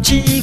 contigo